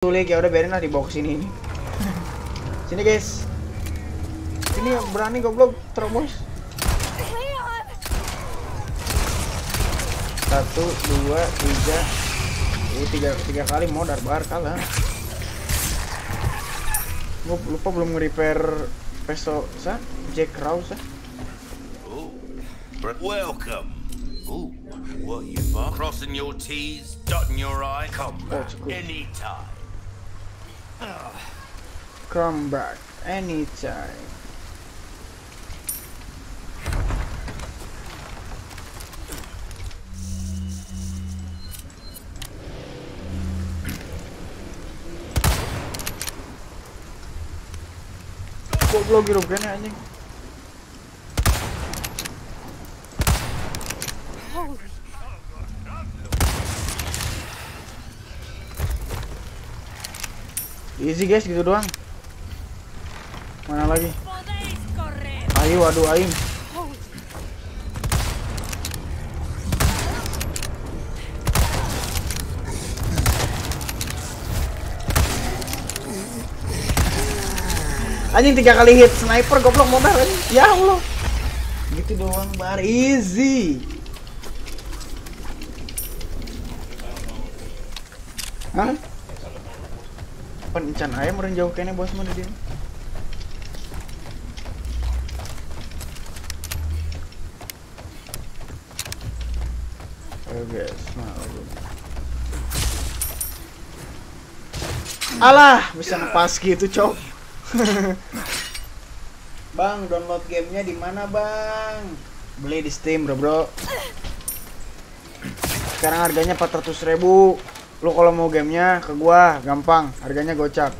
Tulik ya udah biarin lah dibawa ke sini ini. Sini guys. Sini berani goblok terobos. Satu, dua, tiga. Uh, tiga, tiga kali modar bar kalah. Gue lupa belum nge-repair peso sa Jack Rouse. Br- Welcome. Ooh. What you? Crossing your T's, dotting your I. Come back good. anytime. Come back anytime. Goblok hirup kene anjing. Easy guys gitu doang. Mana lagi? Ayo aduh aing. Holy Anjing tiga kali hit sniper goblok modal anjing. Ya Allah. Gitu doang bar easy. Hah? Pencan ayam meureun jauh kene bos mana dia? Ayo. Alah, bisa ngepas gitu, cok. bang, download gamenya di mana, Bang? Beli di Steam, Bro, Bro. Sekarang harganya 400.000. Lu kalau mau gamenya ke gua, gampang. Harganya gocap.